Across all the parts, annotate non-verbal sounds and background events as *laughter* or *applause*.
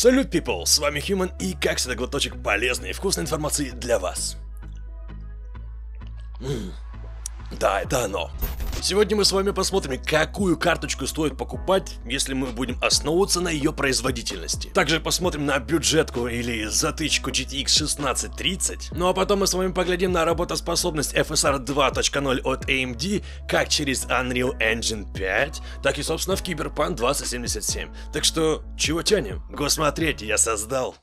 Салют, people! С вами Human и, как всегда, глоточек полезной и вкусной информации для вас. М, Да, это оно. Сегодня мы с вами посмотрим, какую карточку стоит покупать, если мы будем основываться на ее производительности. Также посмотрим на бюджетку или затычку GTX 1630. Ну а потом мы с вами поглядим на работоспособность FSR 2.0 от AMD, как через Unreal Engine 5, так и, собственно, в Cyberpunk 2077. Так что, чего тянем? Го смотреть, я создал.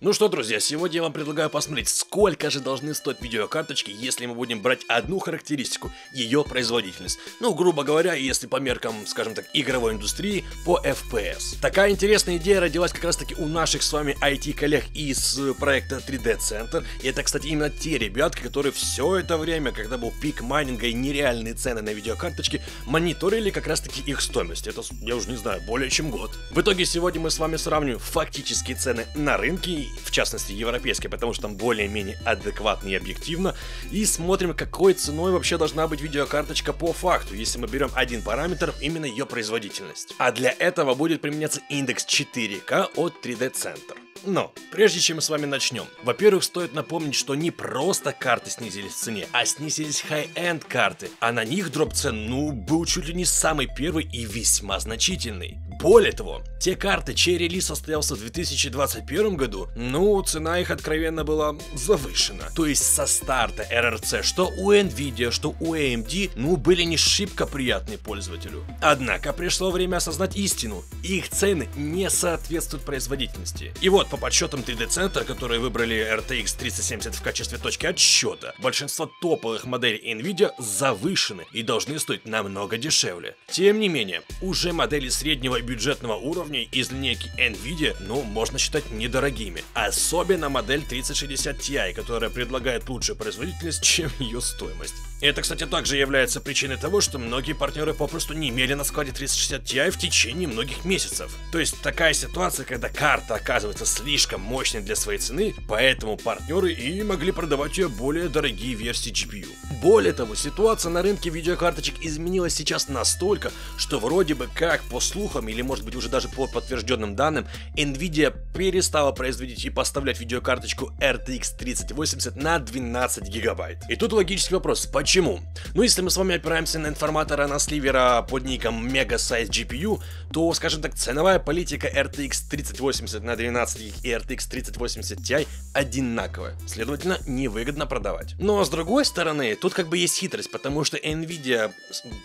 Ну что, друзья, сегодня я вам предлагаю посмотреть, сколько же должны стоить видеокарточки, если мы будем брать одну характеристику, ее производительность. Ну, грубо говоря, если по меркам, скажем так, игровой индустрии, по FPS. Такая интересная идея родилась как раз таки у наших с вами IT-коллег из проекта 3D Center. И это, кстати, именно те ребятки, которые все это время, когда был пик майнинга и нереальные цены на видеокарточки, мониторили как раз таки их стоимость. Это, я уже не знаю, более чем год. В итоге сегодня мы с вами сравним фактические цены на рынке, в частности европейские, потому что там более-менее адекватно и объективно, и смотрим, какой ценой вообще должна быть видеокарточка по факту, если мы берем один параметр, именно ее производительность. А для этого будет применяться индекс 4К от 3D Center. Но, прежде чем мы с вами начнем, во-первых, стоит напомнить, что не просто карты снизились в цене, а снизились high-end карты, а на них drop цен, ну, был чуть ли не самый первый и весьма значительный. Более того, те карты, чей релиз состоялся в 2021 году, ну, цена их откровенно была завышена. То есть со старта RRC, что у Nvidia, что у AMD, ну, были не шибко приятны пользователю. Однако пришло время осознать истину. Их цены не соответствуют производительности. И вот, по подсчетам 3D Center, которые выбрали RTX 3070 в качестве точки отсчета, большинство топовых моделей Nvidia завышены и должны стоить намного дешевле. Тем не менее, уже модели среднего бюджетного уровня из линейки Nvidia, ну, можно считать недорогими. Особенно модель 3060 Ti, которая предлагает лучшую производительность, *laughs* чем ее стоимость. Это, кстати, также является причиной того, что многие партнеры попросту не имели на складе 3060 Ti в течение многих месяцев. То есть такая ситуация, когда карта оказывается слишком мощной для своей цены, поэтому партнеры и могли продавать ее более дорогие версии GPU. Более того, ситуация на рынке видеокарточек изменилась сейчас настолько, что вроде бы как по слухам или может быть уже даже по подтвержденным данным, Nvidia перестала производить и поставлять видеокарточку RTX 3080 на 12 гигабайт. И тут логический вопрос, почему? Ну если мы с вами опираемся на информатора на сливера под ником Mega Size GPU, то, скажем так, ценовая политика RTX 3080 на 12 гиг и RTX 3080 Ti одинаковая, следовательно, невыгодно продавать. Но с другой стороны, тут как бы есть хитрость, потому что Nvidia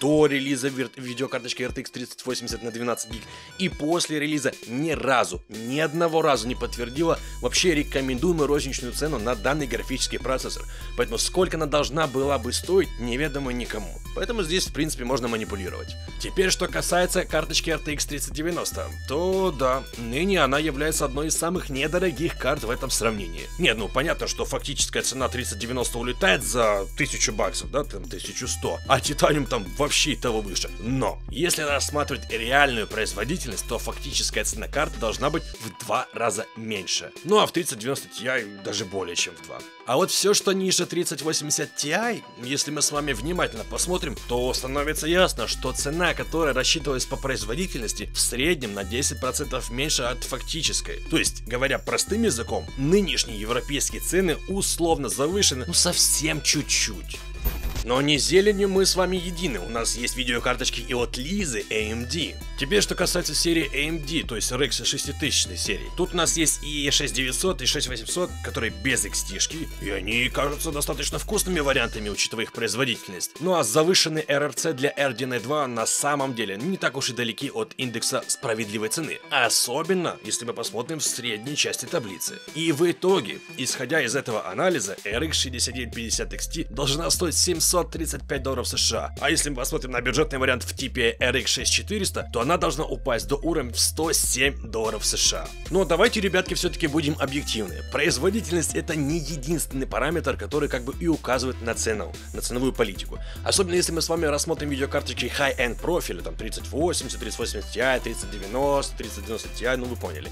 до релиза видеокарточки RTX 3080 на 12 гиг и после релиза ни разу, ни одного разу не подтвердила вообще рекомендуемую розничную цену на данный графический процессор. Поэтому сколько она должна была бы стоить, неведомо никому. Поэтому здесь, в принципе, можно манипулировать. Теперь, что касается карточки RTX 3090, то да, ныне она является одной из самых недорогих карт в этом сравнении. Нет, ну понятно, что фактическая цена 3090 улетает за 1000 баксов, да, там 1100, а титаниум там вообще и того выше. Но, если рассматривать реальную производительность, то фактическая цена карты должна быть в два раза меньше. Ну а в 3090 Ti даже более чем в два. А вот все, что ниже 3080 Ti, если мы с вами внимательно посмотрим, то становится ясно, что цена, которая рассчитывалась по производительности, в среднем на 10% меньше от фактической. То есть, говоря простым языком, нынешние европейские цены условно завышены, ну совсем чуть-чуть. Но не зеленью мы с вами едины, у нас есть видеокарточки и от Лизы AMD. Теперь, что касается серии AMD, то есть RX 6000 серии. Тут у нас есть и 6900, и 6800, которые без XT-шки, и они кажутся достаточно вкусными вариантами, учитывая их производительность. Ну а завышенный RRC для RDNA 2 на самом деле не так уж и далеки от индекса справедливой цены. Особенно, если мы посмотрим в средней части таблицы. И в итоге, исходя из этого анализа, RX 6950 XT должна стоить 700 735 долларов США. А если мы посмотрим на бюджетный вариант в типе RX 6400, то она должна упасть до уровня в 107 долларов США. Но давайте, ребятки, все-таки будем объективны. Производительность это не единственный параметр, который как бы и указывает на цену, на ценовую политику. Особенно если мы с вами рассмотрим видеокарточки high-end профиля, там 3080, 3080 Ti, 3090, 3090 Ti, ну вы поняли.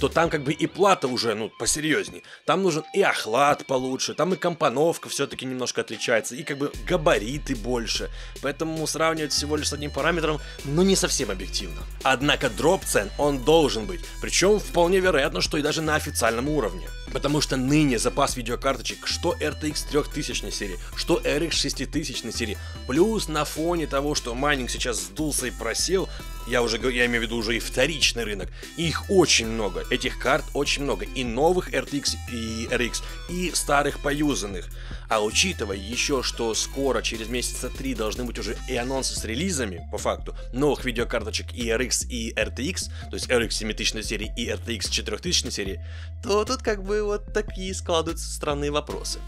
То там как бы и плата уже, ну, посерьезней. Там нужен и охлад получше, там и компоновка все-таки немножко отличается, и как бы габариты больше, поэтому сравнивать всего лишь с одним параметром, ну не совсем объективно. Однако дроп цен он должен быть, причем вполне вероятно, что и даже на официальном уровне. Потому что ныне запас видеокарточек, что RTX 3000 серии, что RX 6000 серии, плюс на фоне того, что майнинг сейчас сдулся и просел, я уже я имею в виду уже и вторичный рынок, их очень много, этих карт очень много, и новых RTX и RX, и старых поюзанных. А учитывая еще, что скоро, через месяца три, должны быть уже и анонсы с релизами, по факту, новых видеокарточек и RX, и RTX, то есть RX 7000 серии и RTX 4000 серии, то тут как бы вот такие складываются странные вопросы.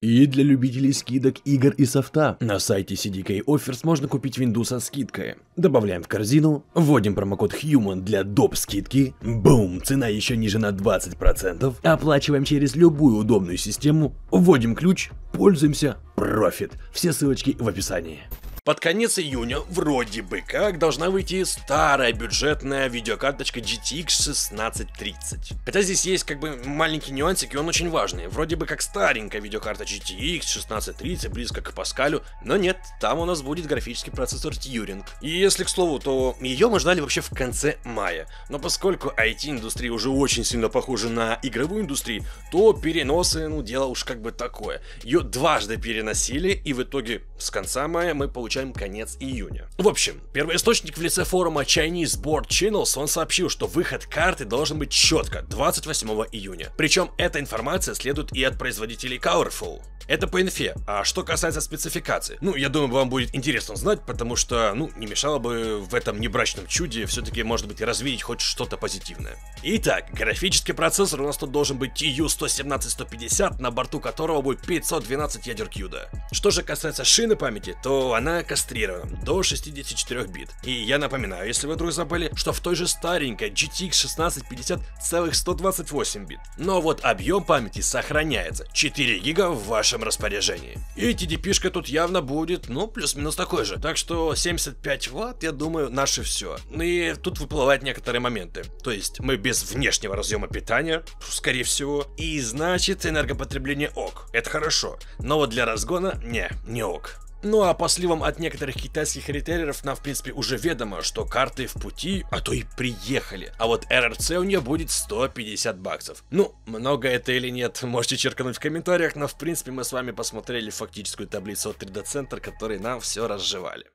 И для любителей скидок игр и софта на сайте CDK Offers можно купить винду со скидкой. Добавляем в корзину, вводим промокод HUMAN для доп. скидки, бум, цена еще ниже на 20%, оплачиваем через любую удобную систему, вводим ключ, пользуемся, профит. Все ссылочки в описании. Под конец июня вроде бы как должна выйти старая бюджетная видеокарточка GTX 1630. Хотя здесь есть как бы маленький нюансик, и он очень важный. Вроде бы как старенькая видеокарта GTX 1630, близко к Паскалю, но нет, там у нас будет графический процессор Turing. И если к слову, то ее мы ждали вообще в конце мая. Но поскольку IT-индустрия уже очень сильно похожа на игровую индустрию, то переносы, ну дело уж как бы такое. Ее дважды переносили, и в итоге с конца мая мы получаем получаем конец июня. В общем, первоисточник в лице форума Chinese Board Channels, он сообщил, что выход карты должен быть четко 28 июня. Причем эта информация следует и от производителей Powerful. Это по инфе. А что касается спецификации, ну, я думаю, вам будет интересно знать, потому что, ну, не мешало бы в этом небрачном чуде все-таки, может быть, развеять хоть что-то позитивное. Итак, графический процессор у нас тут должен быть TU-117-150, на борту которого будет 512 ядер CUDA. Что же касается шины памяти, то она кастрирована до 64 бит. И я напоминаю, если вы вдруг забыли, что в той же старенькой GTX 1650 целых 128 бит. Но вот объем памяти сохраняется, 4 гига в вашем вашем распоряжении. И TDP-шка тут явно будет, ну, плюс-минус такой же. Так что 75 ватт, я думаю, наше все. Ну и тут выплывают некоторые моменты. То есть мы без внешнего разъема питания, скорее всего. И значит энергопотребление ок. Это хорошо. Но вот для разгона не, не ок. Ну а по сливам от некоторых китайских ритейлеров нам в принципе уже ведомо, что карты в пути, а то и приехали. А вот РРЦ у нее будет 150 баксов. Ну, много это или нет, *laughs* можете черкнуть в комментариях, но в принципе мы с вами посмотрели фактическую таблицу от 3D Center, которые нам все разжевали.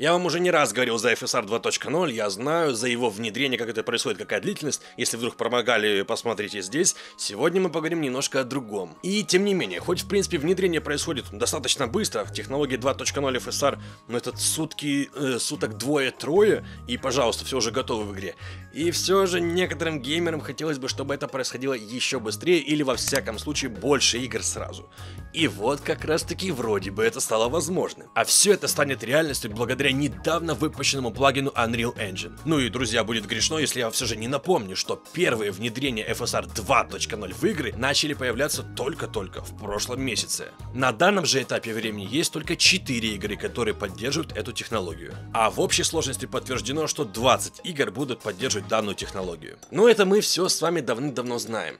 Я вам уже не раз говорил за FSR 2.0, я знаю за его внедрение, как это происходит, какая длительность. Если вдруг промогали, посмотрите здесь. Сегодня мы поговорим немножко о другом. И тем не менее, хоть в принципе внедрение происходит достаточно быстро, технологии 2.0 FSR, но этот сутки, э, суток двое-трое, и пожалуйста, все уже готово в игре. И все же некоторым геймерам хотелось бы, чтобы это происходило еще быстрее или во всяком случае больше игр сразу. И вот как раз таки вроде бы это стало возможным. А все это станет реальностью благодаря недавно выпущенному плагину Unreal Engine. Ну и, друзья, будет грешно, если я все же не напомню, что первые внедрения FSR 2.0 в игры начали появляться только-только в прошлом месяце. На данном же этапе времени есть только 4 игры, которые поддерживают эту технологию. А в общей сложности подтверждено, что 20 игр будут поддерживать данную технологию. Но это мы все с вами давным-давно знаем.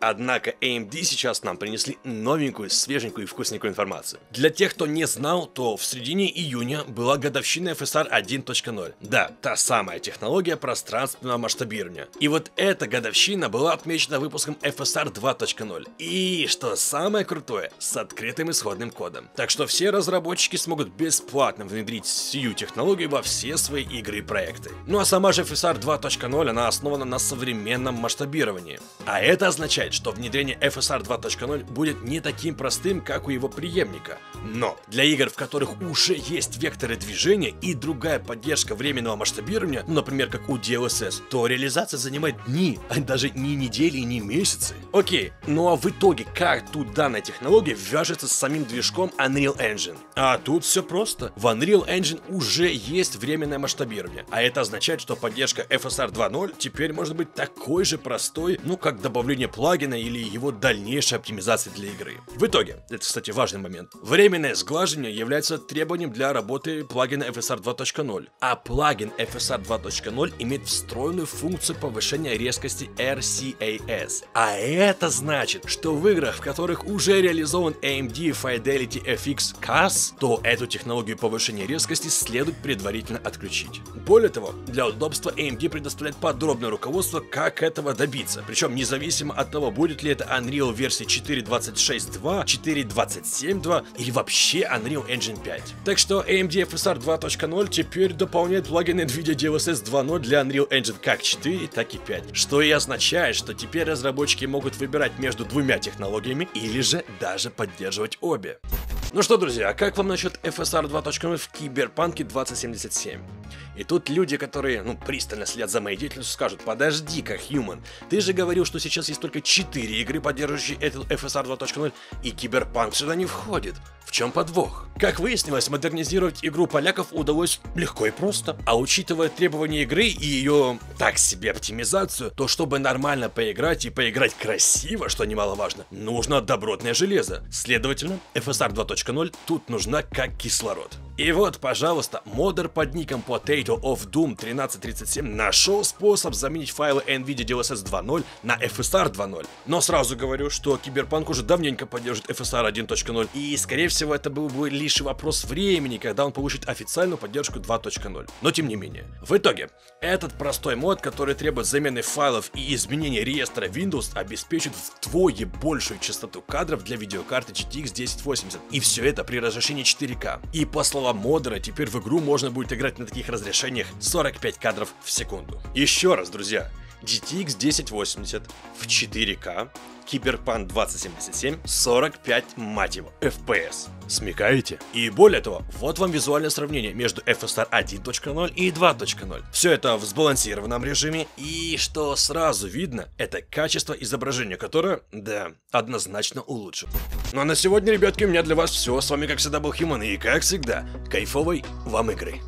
Однако AMD сейчас нам принесли новенькую, свеженькую и вкусненькую информацию. Для тех, кто не знал, то в середине июня была годовщина FSR 1.0. Да, та самая технология пространственного масштабирования. И вот эта годовщина была отмечена выпуском FSR 2.0. И, что самое крутое, с открытым исходным кодом. Так что все разработчики смогут бесплатно внедрить сию технологию во все свои игры и проекты. Ну а сама же FSR 2.0, она основана на современном масштабировании. А это означает, что внедрение FSR 2.0 будет не таким простым, как у его преемника. Но для игр, в которых уже есть векторы движения и другая поддержка временного масштабирования, ну, например, как у DLSS, то реализация занимает дни, а даже не недели не месяцы. Окей, ну а в итоге, как тут данная технология вяжется с самим движком Unreal Engine? А тут все просто. В Unreal Engine уже есть временное масштабирование, а это означает, что поддержка FSR 2.0 теперь может быть такой же простой, ну как добавление плагина плагина или его дальнейшей оптимизации для игры. В итоге, это, кстати, важный момент, временное сглаживание является требованием для работы плагина FSR 2.0, а плагин FSR 2.0 имеет встроенную функцию повышения резкости RCAS. А это значит, что в играх, в которых уже реализован AMD Fidelity FX CAS, то эту технологию повышения резкости следует предварительно отключить. Более того, для удобства AMD предоставляет подробное руководство, как этого добиться, причем независимо от того, будет ли это Unreal версии 4.26.2, 4.27.2 или вообще Unreal Engine 5. Так что AMD FSR 2.0 теперь дополняет плагин NVIDIA DLSS 2.0 для Unreal Engine как 4, так и 5, что и означает, что теперь разработчики могут выбирать между двумя технологиями или же даже поддерживать обе. Ну что, друзья, а как вам насчет FSR 2.0 в Киберпанке 2077? И тут люди, которые, ну, пристально следят за моей деятельностью, скажут, подожди-ка, Human, ты же говорил, что сейчас есть только 4 игры, поддерживающие этот FSR 2.0, и Киберпанк сюда не входит. В чем подвох? Как выяснилось, модернизировать игру поляков удалось легко и просто. А учитывая требования игры и ее так себе оптимизацию, то чтобы нормально поиграть и поиграть красиво, что немаловажно, нужно добротное железо. Следовательно, FSR 2.0 тут нужна как кислород. И вот, пожалуйста, модер под ником Potato of Doom 1337 нашел способ заменить файлы NVIDIA DLSS 2.0 на FSR 2.0. Но сразу говорю, что Киберпанк уже давненько поддерживает FSR 1.0, и скорее всего это был бы лишь вопрос времени, когда он получит официальную поддержку 2.0. Но тем не менее. В итоге, этот простой мод, который требует замены файлов и изменения реестра Windows, обеспечит вдвое большую частоту кадров для видеокарты GTX 1080. И все это при разрешении 4К. И по словам модера, теперь в игру можно будет играть на таких разрешениях 45 кадров в секунду. Еще раз, друзья, GTX 1080 в 4К, Киберпанк 2077, 45, мать его, FPS. Смекаете? И более того, вот вам визуальное сравнение между FSR 1.0 и 2.0. Все это в сбалансированном режиме, и что сразу видно, это качество изображения, которое, да, однозначно улучшил. Ну а на сегодня, ребятки, у меня для вас все. С вами, как всегда, был Химон, и как всегда, кайфовой вам игры.